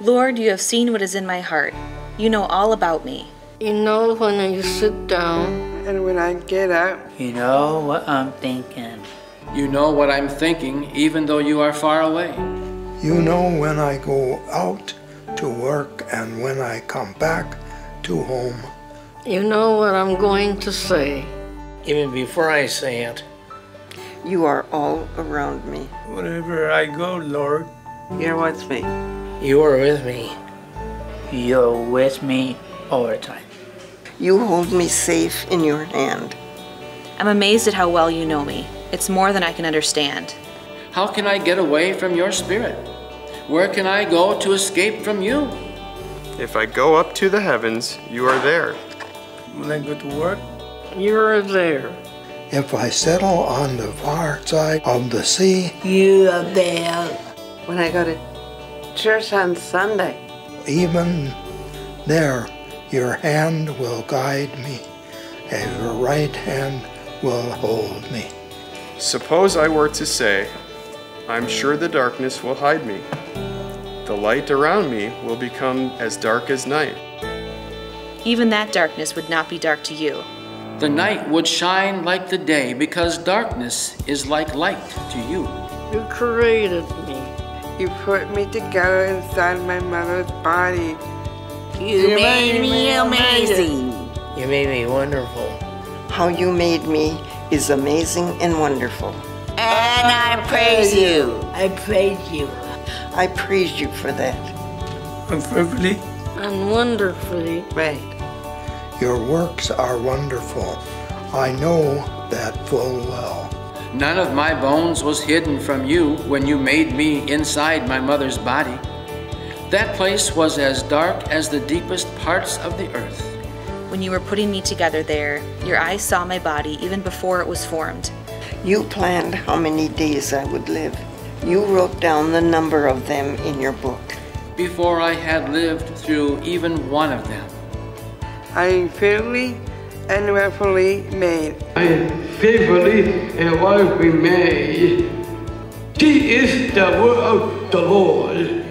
Lord, you have seen what is in my heart. You know all about me. You know when you sit down and when I get up. You know what I'm thinking. You know what I'm thinking, even though you are far away. You know when I go out to work and when I come back to home. You know what I'm going to say. Even before I say it. You are all around me. Wherever I go, Lord, you're with me. You are with me. You're with me all the time. You hold me safe in your hand. I'm amazed at how well you know me. It's more than I can understand. How can I get away from your spirit? Where can I go to escape from you? If I go up to the heavens, you are there. When I go to work, you're there. If I settle on the far side of the sea, you are there. When I go to church on Sunday, even there, your hand will guide me, and your right hand will hold me. Suppose I were to say, I'm sure the darkness will hide me. The light around me will become as dark as night. Even that darkness would not be dark to you. The night would shine like the day because darkness is like light to you. You created me. You put me together inside my mother's body. You, you made, made me amazing. You made me wonderful. How you made me is amazing and wonderful. And I praise you. I praise you. I praise you for that. And fearfully. And wonderfully. Right. Your works are wonderful. I know that full well. None of my bones was hidden from you when you made me inside my mother's body. That place was as dark as the deepest parts of the earth. When you were putting me together there, your eyes saw my body even before it was formed. You planned how many days I would live. You wrote down the number of them in your book. Before I had lived through even one of them. I am fearfully and wonderfully made. I fearfully and wonderfully made. This is the word of the Lord.